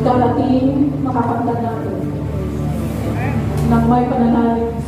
Darating, makakanta natin ng may pananalig.